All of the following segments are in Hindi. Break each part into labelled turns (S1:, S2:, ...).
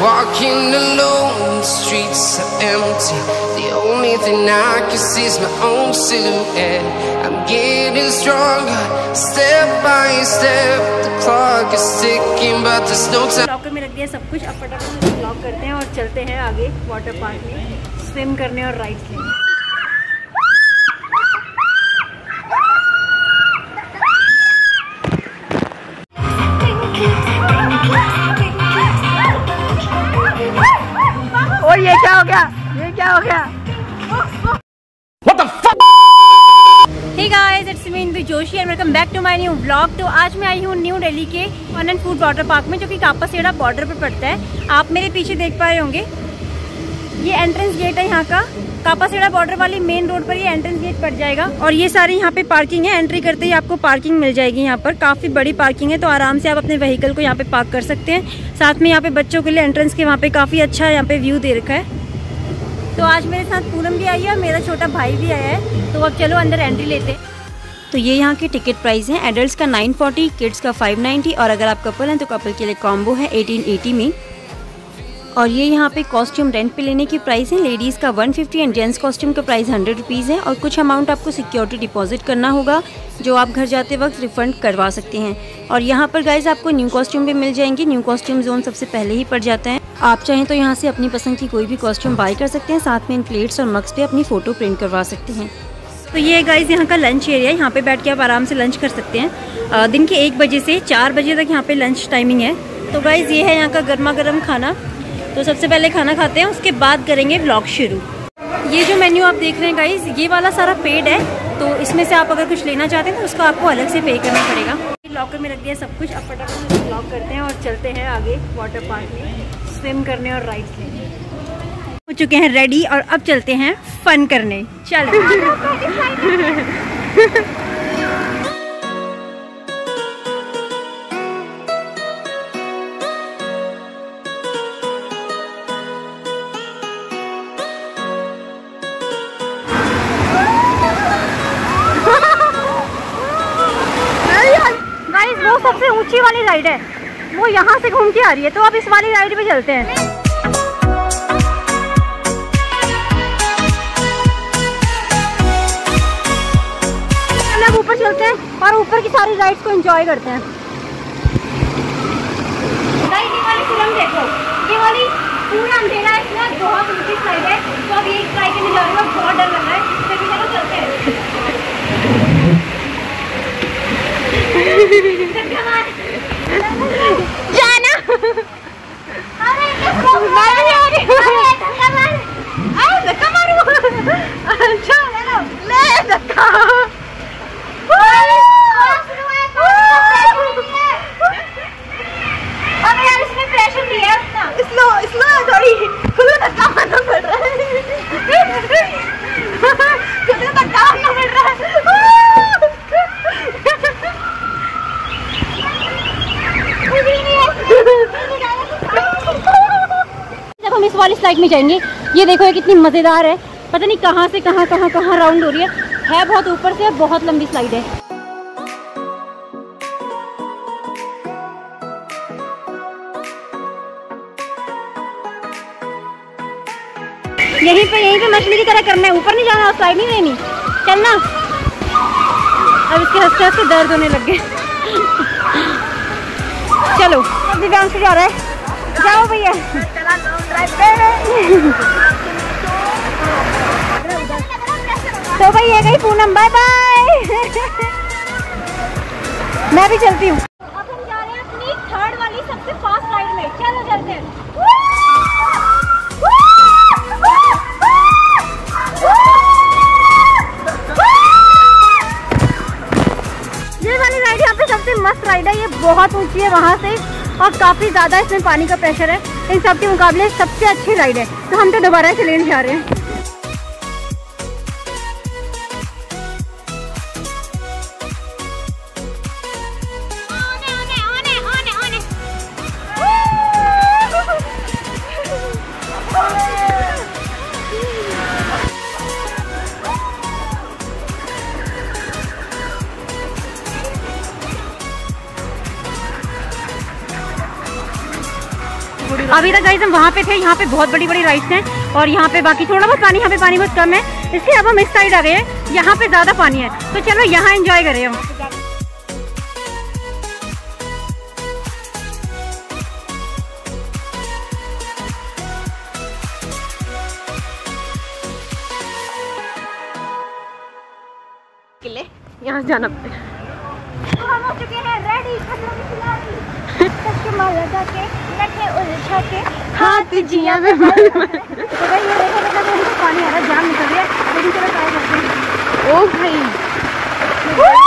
S1: walking alone, the streets are empty. The only thing I can see is my own silhouette. I'm getting stronger, step by step. The clock is ticking, but there's no time.
S2: Locker में रख दिया सब कुछ अब फटाफट से ब्लॉक करते हैं और चलते हैं आगे वाटर पार्क में स्विम करने और राइड्स लेने और ये क्या हो गया? ये क्या हो गया hey guys it's me Indu Joshi and welcome back to my new vlog तो आज मैं आई हूँ न्यू दिल्ली के एंड फ़ूड वाटर पार्क में जो कि कापासेड़ा बॉर्डर पर पड़ता है। आप मेरे पीछे देख पा रहे होंगे। ये एंट्रेंस गेट है यहाँ का। कापासेड़ा बॉर्डर वाली मेन रोड पर ये एंट्रेंस गेट पड़ जाएगा। और ये सारी यहाँ पे पार्किंग है। एंट्री करते ही आपको पार्किंग मिल जाएगी यहाँ पर। काफ़ी बड़ी पार्किंग है तो आराम से आप अपने व्हीकल को यहाँ पे पार्क कर सकते हैं। साथ में यहाँ पे बच्चों के लिए एंट्रेंस के वहाँ पे काफ़ी अच्छा यहाँ पे व्यू दे रखा है। तो आज मेरे साथ पूनम भी आई है और मेरा छोटा भाई भी आया है। तो अब चलो अंदर एंट्री लेते हैं। तो ये यहाँ के टिकट प्राइस हैं। एडल्ट्स का 940 किड्स का 590 और अगर आप कपल हैं तो कपल के लिए कॉम्बो है 1880 में। और ये यहाँ पे कॉस्ट्यूम रेंट पे लेने की प्राइस है। लेडीज़ का 150 एंड जेंट्स कॉस्ट्यूम का प्राइस हंड्रेड रुपीज़ है। और कुछ अमाउंट आपको सिक्योरिटी डिपॉजिट करना होगा, जो आप घर जाते वक्त रिफंड करवा सकते हैं। और यहाँ पर गाइज़ आपको न्यू कॉस्ट्यूम भी मिल जाएँगे। न्यू कॉस्ट्यूम जोन सबसे पहले ही पड़ जाता है। आप चाहें तो यहाँ से अपनी पसंद की कोई भी कॉस्ट्यूम बाय कर सकते हैं साथ में इन प्लेट्स और मग्स पे अपनी फ़ोटो प्रिंट करवा सकते हैं। तो ये गाइज़ यहाँ का लंच एरिया है यहाँ पे बैठ के आप आराम से लंच कर सकते हैं। अ, दिन के एक बजे से चार बजे तक यहाँ पे लंच टाइमिंग है। तो गाइज़ ये है यहाँ का गर्मा गर्म खाना। तो सबसे पहले खाना खाते हैं उसके बाद करेंगे व्लॉग शुरू। ये जो मेन्यू आप देख रहे हैं गाइज़ ये वाला सारा पेड है। तो इसमें से आप अगर कुछ लेना चाहते हैं तो उसका आपको अलग से पे करना पड़ेगा। लॉकर में रख दिया सब कुछ अब फटाफट से ब्लॉक करते हैं और चलते हैं आगे वाटर पार्क में। स्विम करने और राइड्स लेने। हो चुके हैं रेडी और अब चलते हैं फन करने। चलो। सबसे ऊँची वाली राइड है। वो यहाँ से घूम के आ रही है तो अब इस वाली राइड पे चलते हैं। ऊपर चलते हैं और ऊपर की सारी राइड्स को एंजॉय करते हैं। ये वाली पूरा अंधेरा है बहुत है। तो अब ये ट्राई करने जा रही हूँ बहुत डर लग रहा है फिर भी चलो चलते हैं जाना अरे धक्का मारो अच्छा ले धक्का अरे यार इसमें प्रेशर नहीं है उतना स्लो स्लो थोड़ी खुद को धक्का मारना पड़ रहा है खुद को धक्का मारना पड़ रहा है जब स्लाइड में जाएँगे। ये देखो ये कितनी मज़ेदार है। पता नहीं कहाँ से कहाँ कहाँ कहाँ राउंड हो रही है। है बहुत ऊपर से, बहुत लंबी स्लाइड है। यहीं पे यहीं पे मछली की तरह करना है। ऊपर नहीं जाना स्लाइड नहीं। लेनी चलना। अब इसके हँसते हँसते दर्द होने लग गए। चलो, अब दिव्यांश जा रहा है। जाओ भैया। तो भाई ये गई पूनम बाय बाय मैं भी चलती हूँ। अब हम जा रहे हैं अपनी थर्ड वाली सबसे फास्ट राइड में। चलो चलते हैं। ये वाली राइड यहाँ पे सबसे मस्त राइड है। ये बहुत ऊँची है वहाँ से और काफ़ी ज़्यादा इसमें पानी का प्रेशर है। इन सब के मुकाबले सबसे अच्छी राइड है। तो हम तो दोबारा से लेने जा रहे हैं। अभी तो तक गाइज़ हम वहाँ पे थे यहाँ पे बहुत बड़ी बड़ी राइड्स हैं और यहाँ पे बाकी थोड़ा बहुत पानी यहाँ पे पानी बहुत कम है। इसलिए अब हम इस साइड आ गए हैं यहाँ पे ज़्यादा पानी है। तो चलो यहाँ इन्जॉय करे हम।
S3: यहाँ जाना पड़ेगा।
S2: तो हम हो चुके हैं रेडी चश्मा लगा के उलझा के
S3: हाथ जिया में
S2: तो भाई ये देखो देखो देखो पानी आ रहा जान निकल रही है लेकिन चलो ट्राई करते हैं।
S3: ओ भाई।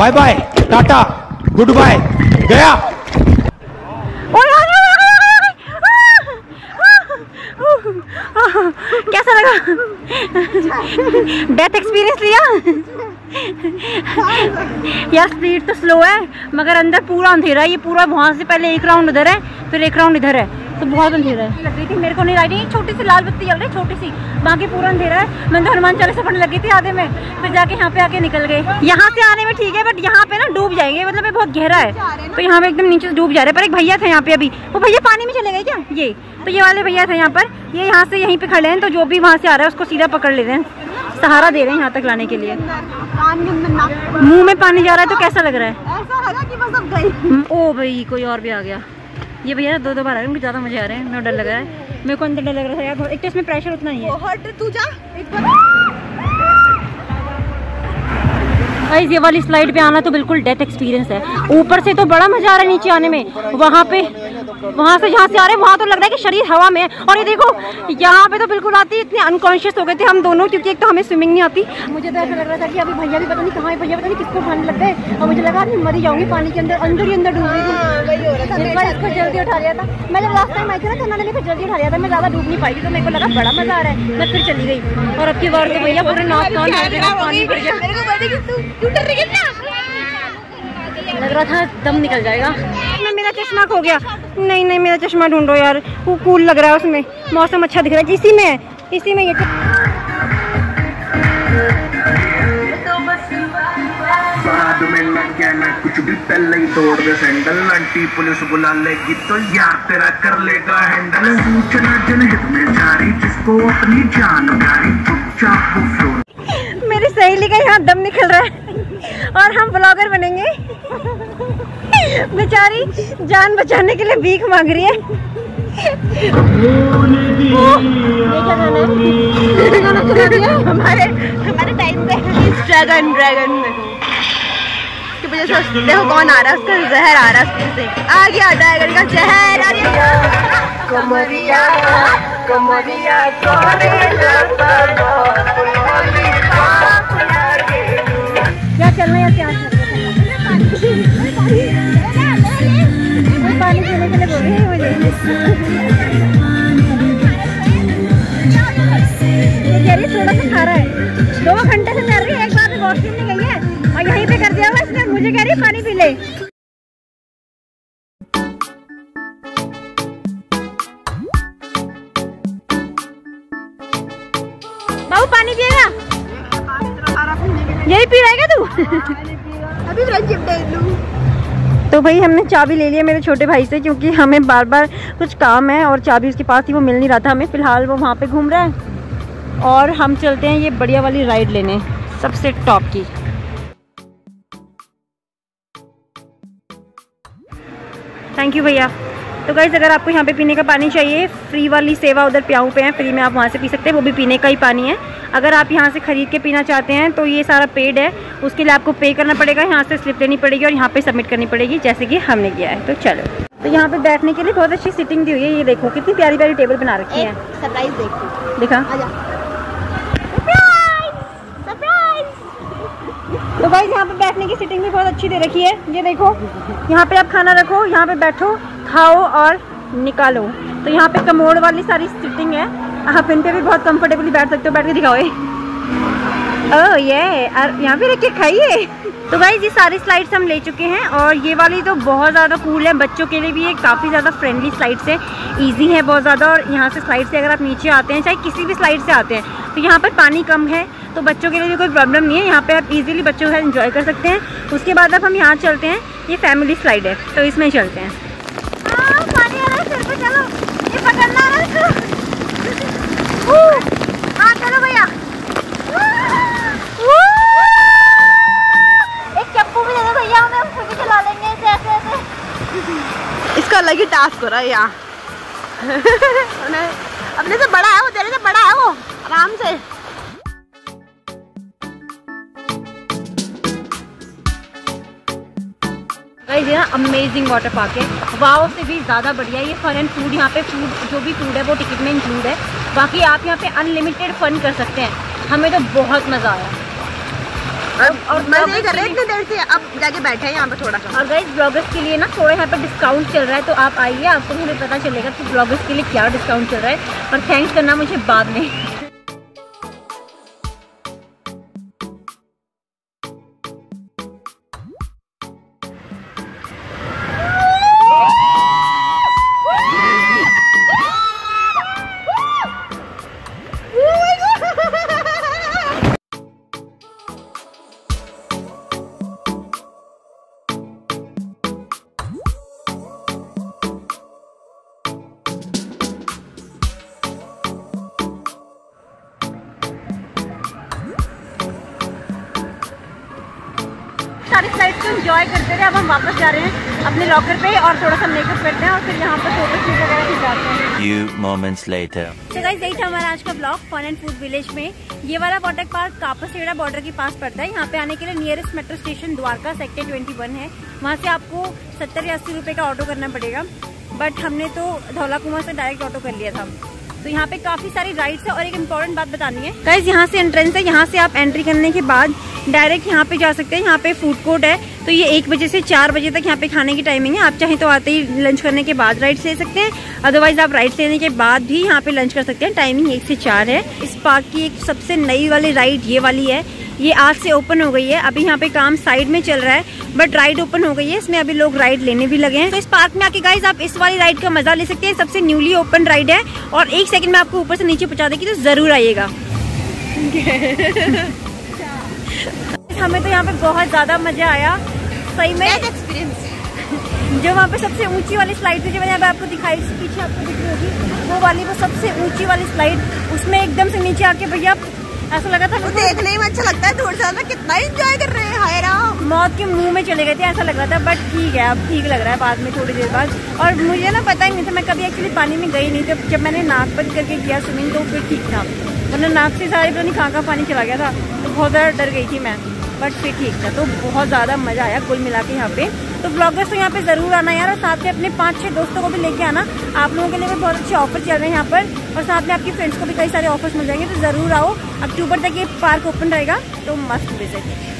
S4: Bye bye, tata good bye गया।
S2: कैसा लगा? डेथ एक्सपीरियंस लिया? यार स्पीड तो स्लो है, मगर अंदर पूरा अंधेरा है, ये पूरा वहाँ से पहले एक राउंड उधर है, फिर एक राउंड इधर है। तो बहुत अंधेरा है। लग रही थी मेरे को नहीं लाइट छोटी सी लाल बत्ती जल रही छोटी सी। बाकी पूरा अंधेरा है। मैं तो हनुमान चालीसा पढ़ने लगी थी आधे में। फिर जाके यहाँ पे आके निकल गए यहाँ से आने में ठीक है बट यहाँ पे ना डूब जाएँगे। मतलब ये बहुत गहरा है। तो यहाँ पे एकदम नीचे से डूब जा रहे हैं। पर एक भैया थे यहाँ पे अभी। वो भैया पानी में चले गए क्या? ये। तो ये वाले भैया थे यहाँ पर। ये यहाँ से यहीं पे खड़े हैं। तो जो भी वहाँ से आ रहा है उसको सीधा पकड़ ले रहे हैं। सहारा दे रहे हैं यहाँ तक लाने के लिए। मुँह में पानी जा रहा है तो कैसा लग रहा है?
S3: गई।
S2: ओ भाई कोई और भी आ गया। ये भैया दो दो बार आ रहे हैं मुझे ज़्यादा मज़े आ रहे हैं मेरा डर लग रहा है। मेरे को अंदर डर लग रहा था यार एक तो इसमें प्रेशर उतना ही।
S3: है तू जा एक बार।
S2: ये वाली स्लाइड पे आना तो बिल्कुल डेथ एक्सपीरियंस है। ऊपर से तो बड़ा मज़ा आ रहा है नीचे आने में। वहाँ पे वहाँ से जहाँ से आ रहे हैं वहाँ तो लग रहा है कि शरीर हवा में है। और ये देखो यहाँ पे तो बिल्कुल आती इतने अनकॉन्शियस हो गए थे हम दोनों क्योंकि एक तो हमें स्विमिंग नहीं आती। मुझे तो ऐसा लग रहा था कि अभी भैया भी पता नहीं कहाँ है भैया पता नहीं किसको खाने लग गए और मुझे लगा कि मरी जाऊँगी पानी के अंदर अंदर ही अंदर डूब रही थी।
S3: वही हो
S2: इसको जल्दी उठा लिया था। मैं जब लास्ट टाइम आई थी ना तो उन्होंने मेरे को जल्दी उठा लिया था। मैं ज़्यादा डूब नहीं पाई थी तो मेरे को लगा बड़ा मज़ा आ रहा है। मैं फिर चली गई। और अब की बार तो भैया पूरे नाक कान पानी
S3: तू तू है
S2: लग रहा था दम निकल जाएगा। मेरा चश्मा खो गया। नहीं नहीं मेरा चश्मा ढूंढो यार। वो कूल लग रहा है उसमें। मौसम अच्छा दिख रहा है। इसी में इसी में ये
S5: बाद में लग गया ना कुछ भी पहले ही तोड़ दे सैंडल आंटी पुलिस बुला लेगी तो यार तेरा कर लेगा हैंडल सूचना जनहित में जारी जिसको अपनी जान प्यारी चुपचाप वो फ्लोर
S2: मेरी सहेली का यहाँ दम निकल रहा है। और हम ब्लॉगर बनेंगे। बेचारी जान बचाने के लिए भीख मांग रही है।
S3: हमारे हमारे टाइम पे। ड्रैगन ड्रैगन में। की वजह देखो कौन आ रहा है उसका जहर आ रहा है से। आ गया ड्रैगन का जहर अरे कमरिया कमरिया
S2: क्या चलना है क्या है थोड़ा सा खा रहा है। दो घंटे से कर रही है एक बार में वॉशरूम नहीं गई है और यहीं पे कर दिया हुआ इसने। मुझे कह रही है पानी पी ले। बाबू पानी पिएगा? यही पी रहेगा तू?
S3: अभी फ्रेंडशिप डे लूँ
S2: तो भाई हमने चाबी ले लिया मेरे छोटे भाई से, क्योंकि हमें बार बार कुछ काम है और चाबी उसके पास ही वो मिल नहीं रहा था हमें। फ़िलहाल वो वहाँ पे घूम रहा है। और हम चलते हैं ये बढ़िया वाली राइड लेने, सबसे टॉप की। थैंक यू भैया। तो गाइज़ अगर आपको यहाँ पे पीने का पानी चाहिए फ्री वाली सेवा उधर प्याऊ पे है फ्री में आप वहाँ से पी सकते हैं वो भी पीने का ही पानी है। अगर आप यहाँ से खरीद के पीना चाहते हैं तो ये सारा पेड है उसके लिए आपको पे करना पड़ेगा यहाँ से स्लिप लेनी पड़ेगी और यहाँ पे सबमिट करनी पड़ेगी जैसे कि हमने किया है। तो चलो। तो यहाँ पे बैठने के लिए बहुत अच्छी सीटिंग दी हुई है ये देखो कितनी प्यारी प्यारी टेबल बना रखी है।
S3: सरप्राइज़ देख।
S2: देखा? तो भाई यहाँ पे बैठने की सीटिंग भी बहुत अच्छी दे रखी है ये देखो। यहाँ पे आप खाना रखो यहाँ पे बैठो। खाओ और निकालो। तो यहाँ पे कमोड वाली सारी सीटिंग है। आप इन पे भी बहुत कंफर्टेबली बैठ सकते हो। बैठ के दिखाओ। ये ओह ये यहाँ पे रख के खाइए। तो भाई ये सारी स्लाइड्स हम ले चुके हैं और ये वाली तो बहुत ज़्यादा कूल है। बच्चों के लिए भी ये काफ़ी ज़्यादा फ्रेंडली स्लाइड्स है। इजी है बहुत ज़्यादा और यहाँ से स्लाइड से अगर आप नीचे आते हैं चाहे किसी भी स्लाइड से आते हैं तो यहाँ पर पानी कम है। तो बच्चों के लिए भी कोई प्रॉब्लम नहीं है। यहाँ पे आप इजीली बच्चों के साथ इन्जॉय कर सकते हैं। उसके बाद अब हम यहाँ चलते हैं। ये फैमिली स्लाइड है। तो इसमें चलते हाँ, पानी आ रहा है सिर पे चलो ये पकड़ना हाँ चलो भैया एक चप्पू भी दे दो भैया हमें चला लेंगे ऐसे ऐसे
S3: इसका अलग ही टास्क हो रहा है यहाँ अपने से बड़ा है वो, तेरे से बड़ा है वो, आराम से।
S2: गाइस ये ना अमेजिंग वाटर पार्क है। वाओ से भी ज़्यादा बढ़िया ये फन एंड फ़ूड यहाँ पे फ़ूड जो भी फ़ूड है वो टिकट में इंक्लूड है। बाकी आप यहाँ पे अनलिमिटेड फन कर सकते हैं। हमें तो बहुत मज़ा आया।
S3: और, और मज़े कर रहे देर से अब जाके बैठे हैं यहाँ पे थोड़ा सा।
S2: और गाइस ब्लॉगर्स के लिए ना थोड़ा यहाँ पे डिस्काउंट चल रहा है तो आप आइए आपको हमें पता चलेगा कि ब्लॉगर्स के लिए क्या डिस्काउंट चल रहा है। और थैंक्स करना मुझे बाद में। अब हम वापस जा रहे हैं अपने लॉकर पे और थोड़ा सा मेकअप करते हैं और फिर यहाँ पर फ़ोटो शूट वगैरह खिंचाते हैं।
S6: Few moments later.
S2: तो गाइस यही था हमारा आज का blog fun and food village में। ये वाला वाटर पार्क कापासेड़ा बॉर्डर के पास पड़ता है। यहाँ पे आने के लिए nearest metro station Dwarka sector 21 है। वहाँ से आपको सत्तर या अस्सी रुपए का ऑटो करना पड़ेगा। बट हमने तो धौला कुमार से डायरेक्ट ऑटो कर लिया था। तो यहाँ पे काफ़ी सारी राइड्स है और एक इम्पोर्टेंट बात बतानी है। गाइज़ यहाँ से एंट्रेंस है। यहाँ से आप एंट्री करने के बाद डायरेक्ट यहाँ पे जा सकते हैं। यहाँ पे फ़ूड कोर्ट है। तो ये एक बजे से चार बजे तक यहाँ पे खाने की टाइमिंग है। आप चाहें तो आते ही लंच करने के बाद राइड्स ले सकते हैं। अदरवाइज़ आप राइड्स लेने के बाद भी यहाँ पे लंच कर सकते हैं। टाइमिंग एक से चार है। इस पार्क की एक सबसे नई वाली राइड ये वाली है। ये आज से ओपन हो गई है। अभी यहाँ पे काम साइड में चल रहा है बट राइड ओपन हो गई है। इसमें अभी लोग राइड लेने भी लगे हैं। तो इस पार्क में आके गाइज़ आप इस वाली राइड का मज़ा ले सकते हैं। सबसे न्यूली ओपन राइड है। और एक सेकंड में आपको ऊपर से नीचे पहुँचा देगी तो ज़रूर आइएगा। हमें तो यहाँ पे बहुत ज़्यादा मज़ा आया। सही में।
S3: एक्सपीरियंस
S2: जो वहाँ पे सबसे ऊँची वाली स्लाइड थी जो मैंने आपको दिखाई पीछे आपको दिख रही होगी वो वाली वो सबसे ऊँची वाली स्लाइड उसमें एकदम से नीचे आके भैया ऐसा लगा था
S3: वो देखने में अच्छा लगता है दूर से कितना एंजॉय कर रहे हैं हाय राम।
S2: मौत के मुँह में चले गए थे ऐसा लग रहा था बट ठीक है अब ठीक लग रहा है बाद में थोड़ी देर बाद। और मुझे ना पता ही नहीं था मैं कभी एक्चुअली पानी में गई नहीं थी जब मैंने नाक बंद करके किया स्विमिंग तो फिर ठीक था। वरना नाक से सारे पता नहीं कहाँ कहाँ पानी चला गया था तो बहुत ज़्यादा डर गई थी मैं। बट फिर ठीक था तो बहुत ज़्यादा मज़ा आया कुल मिला के यहाँ पे। तो ब्लॉगर्स तो यहाँ पे ज़रूर आना यार, और साथ में अपने पाँच छः दोस्तों को भी लेके आना। आप लोगों के लिए भी बहुत अच्छे ऑफ़र चल रहे हैं यहाँ पर, और साथ में आपकी फ्रेंड्स को भी कई सारे ऑफर्स मिल जाएँगे तो ज़रूर आओ। अक्टूबर तक ये पार्क ओपन रहेगा तो मस्त विज़िट